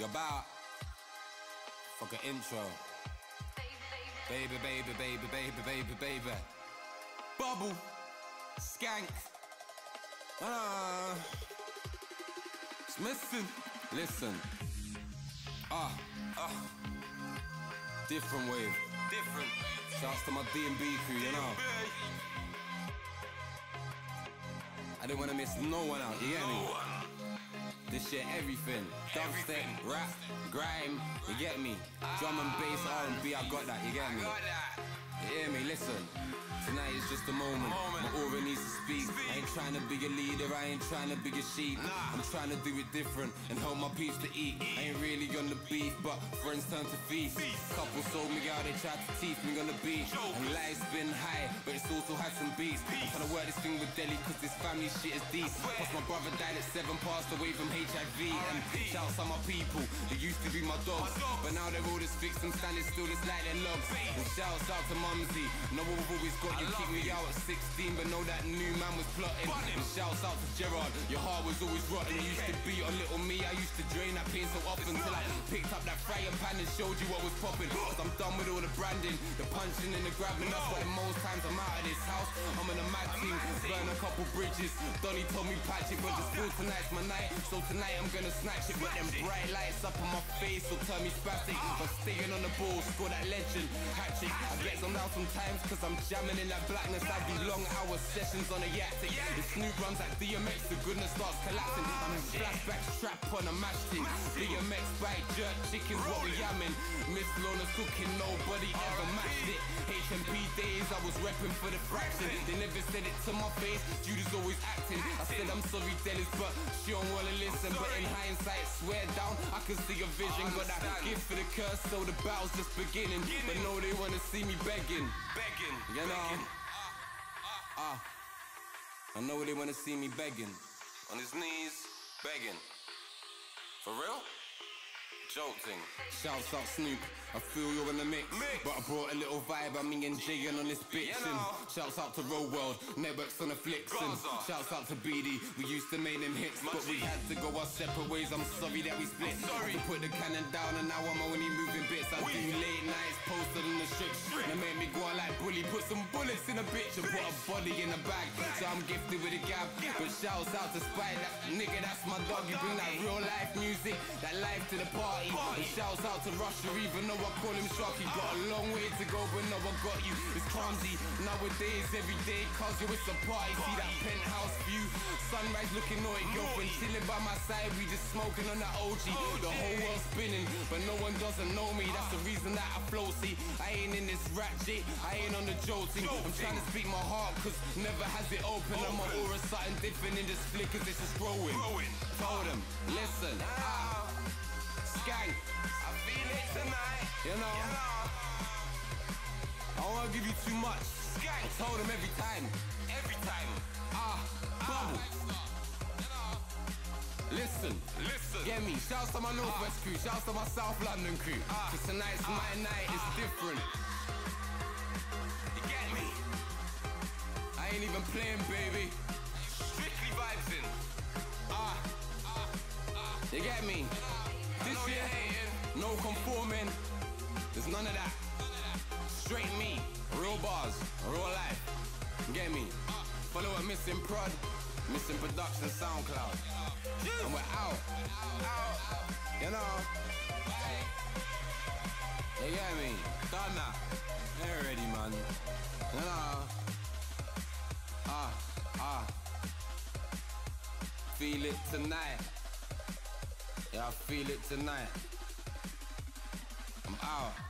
You're about fucking intro. Baby, baby, baby, baby, baby, baby. Bubble, skank. Ah, it's Missin. Listen. Ah, ah. Different wave. Different. Shouts to my DMB crew, you know. I didn't wanna miss no one out, you get me? This shit, everything. Dubstep, rap, grime, you get me? Drum and bass, R&B, I got that, you get me? You hear me? Listen. Tonight is just a moment. Moment. My aura needs to speak. Speak. I ain't trying to be a leader, I ain't trying to be a sheep. Nah. I'm trying to do it different and help my peeps to eat. I ain't really on the beef, but friends turn to feast. Feast. Couple sold me out, they tried to teeth me on the beat. Joke. And life's been high, but it's also had some beats. I'm Peace. trying to work this thing with Delhi, cause this family shit is deep. Plus my brother died at seven, passed away from HIV. And shouts to my people, they used to be my dogs. But now they're all just fixed and standing still, it's like they're logs. And shouts out to Mumsy. Know what we've always got you. Kicked me out at 16, but know that new man was plotting. And shouts out to Gerard. Your heart was always rotten. You used to beat on little me. I used to drain that pain so often till I picked up that frying pan and showed you what was popping. Cause I'm done with all the branding, the punching and the grabbing. That's No. why most times I'm out of this house. I'm on a mad team, mad team. burn a couple bridges. Donny told me patch it, but just feel tonight's my night. So tonight I'm gonna snatch it. But them bright lights up on my face will turn me spastic. I'm staying on the ball, score that legend. Hat trick. I get some down sometimes cause I'm jamming in that blackness. I do long hour sessions on a yachting. Yeah. The Snoop runs like DMX, the goodness starts collapsing. I'm in flashback strap on a match thing. DMX bite jerk chickens, what we yamming. Miss Lona's cooking, nobody ever matched it. HMP days, I was repping for the fraction. They never said it to my face. Judy's always acting. I said I'm sorry, Dennis, but she don't wanna listen. But in hindsight, swear down, I can see a vision. Got that gift for the curse, so the battle's just beginning. But no, they wanna see me begging. Begging. You know. begging. Ah, I know they wanna see me begging. On his knees, begging. For real? Jolting. Shouts out Snoop, I feel you're in the mix. Mix. But I brought a little vibe, I'm me and Jay on this bitch. You And know. shouts out to Road World, networks on the flicks. And shouts out to BD, we used to make them hits, but we had to go our separate ways. I'm sorry that we split. I'm sorry. I put the cannon down and now I'm only moving bits. I We- do late nights posted on the strip. Strip. And make me go out like bully, put some bullets in a bitch and put a body in a bag. So I'm gifted with a gab. Gab. But shouts out to Spike, that nigga, that's my dog. You bring that real life music, that life to the party. Party. And shouts out to Russia, even though I call him Shocky. Got a long way to go, but now I got you. It's clumsy. Nowadays, every day, cause you it's a party. See that penthouse view, sunrise looking naughty. Girlfriend chilling by my side, we just smoking on that OG. The whole world's spinning, but no one doesn't know me. That's the reason that I flow. See, I ain't in this rat shit, I ain't on the jolting. I'm trying to speak my heart, cause never has it open. I'm Open. aura something different in this flick, cause it's just growing. Growing. Told him, listen, tonight. You know, You know. I don't wanna give you too much. Skank. I told him every time. Every time. Ah, ah bubble. Listen, Listen. get me. Shouts to my Northwest ah. crew. Shouts to my South London crew. Ah. Cause tonight's ah. my night. It's different. You get me? I ain't even playing, baby. Strictly vibes in. Ah, you get me. This year. No conforming. There's none of that. Straight me, real bars, real life. Get me. Follow at Missin Prod, Missin Production, SoundCloud. And we're out. Out. You know. You get me? Done that. They're ready, man. You know. Ah, ah. Feel it tonight. Yeah, I feel it tonight. Out.